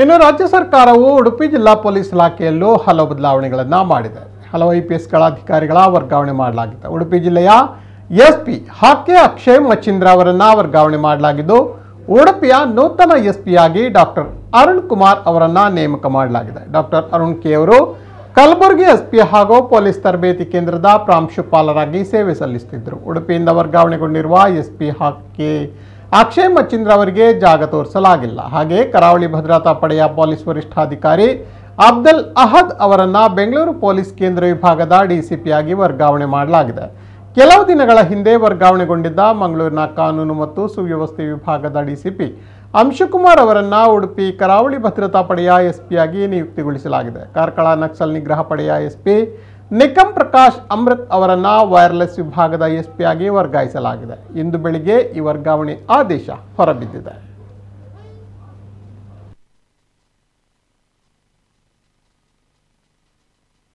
ಇನ್ನು ರಾಜ್ಯ ಸರ್ಕಾರವು ಉಡುಪಿ ಜಿಲ್ಲಾ ಪೊಲೀಸ್ ಇಲಾಖೆಯಲ್ಲೂ ಹಲವು ಬದಲಾವಣೆಗಳನ್ನು ಮಾಡಿದೆ. ಹಲವು ಐ ಪಿ ಎಸ್ಗಳ ಅಧಿಕಾರಿಗಳ ವರ್ಗಾವಣೆ ಮಾಡಲಾಗಿದೆ ಉಡುಪಿ ಜಿಲ್ಲೆಯ ಎಸ್ ಪಿ ಹಾಕೆ ಅಕ್ಷಯ್ ಮಚ್ಚಿಂದ್ರ ಅವರನ್ನ ವರ್ಗಾವಣೆ ಮಾಡಲಾಗಿದ್ದು, ಉಡುಪಿಯ ನೂತನ ಎಸ್ ಪಿಯಾಗಿ ಡಾಕ್ಟರ್ ಅರುಣ್ ಕುಮಾರ್ ಅವರನ್ನ ನೇಮಕ ಮಾಡಲಾಗಿದೆ. ಡಾಕ್ಟರ್ ಅರುಣ್ ಕೆ ಅವರು ಕಲಬುರಗಿ ಎಸ್ ಪಿ ಹಾಗೂ ಪೊಲೀಸ್ ತರಬೇತಿ ಕೇಂದ್ರದ ಪ್ರಾಂಶುಪಾಲರಾಗಿ ಸೇವೆ ಸಲ್ಲಿಸುತ್ತಿದ್ದರು. ಉಡುಪಿಯಿಂದ ವರ್ಗಾವಣೆಗೊಂಡಿರುವ ಎಸ್ ಪಿ ಹಾಕೆ ಅಕ್ಷಯ್ ಮಚ್ಚಿಂದ್ರ ಅವರಿಗೆ ಜಾಗ ತೋರಿಸಲಾಗಿಲ್ಲ. ಹಾಗೆ ಕರಾವಳಿ ಭದ್ರತಾ ಪಡೆಯ ಪೊಲೀಸ್ ವರಿಷ್ಠಾಧಿಕಾರಿ ಅಬ್ದಲ್ ಅಹದ್ ಅವರನ್ನು ಬೆಂಗಳೂರು ಪೊಲೀಸ್ ಕೇಂದ್ರ ವಿಭಾಗದ ಡಿಸಿಪಿಯಾಗಿ ವರ್ಗಾವಣೆ ಮಾಡಲಾಗಿದೆ. ಕೆಲವು ದಿನಗಳ ಹಿಂದೆ ವರ್ಗಾವಣೆಗೊಂಡಿದ್ದ ಮಂಗಳೂರಿನ ಕಾನೂನು ಮತ್ತು ಸುವ್ಯವಸ್ಥೆ ವಿಭಾಗದ ಡಿಸಿಪಿ ಅಂಶುಕುಮಾರ್ ಅವರನ್ನು ಉಡುಪಿ ಕರಾವಳಿ ಭದ್ರತಾ ಪಡೆಯ ಎಸ್ಪಿಯಾಗಿ ನಿಯುಕ್ತಿಗೊಳಿಸಲಾಗಿದೆ. ಕಾರ್ಕಳ ನಕ್ಸಲ್ ನಿಗ್ರಹ ಪಡೆಯ ಎಸ್ಪಿ ನಿಕಂ ಪ್ರಕಾಶ್ ಅಮೃತ್ ಅವರನ್ನು ವೈರ್ಲೆಸ್ ವಿಭಾಗದ ಎಸ್ಪಿಯಾಗಿ ವರ್ಗಾಯಿಸಲಾಗಿದೆ. ಇಂದು ಬೆಳಿಗ್ಗೆ ಈ ವರ್ಗಾವಣೆ ಆದೇಶ ಹೊರಬಿದ್ದಿದೆ.